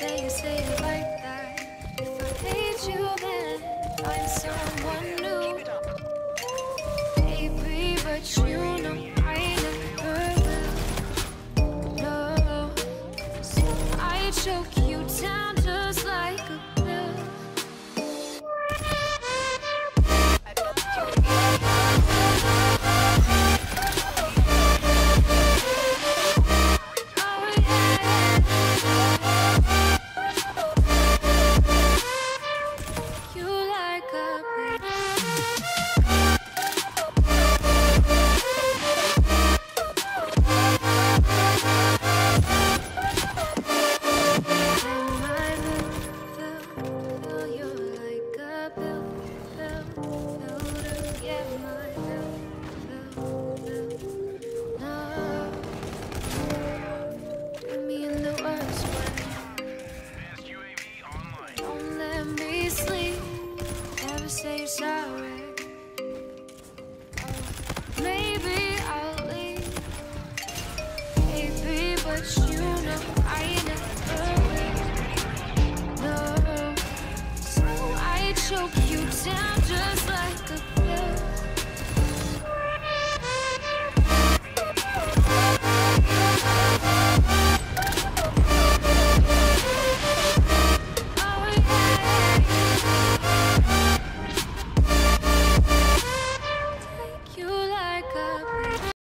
say you say it like that. If I hate you, then I'm sorry.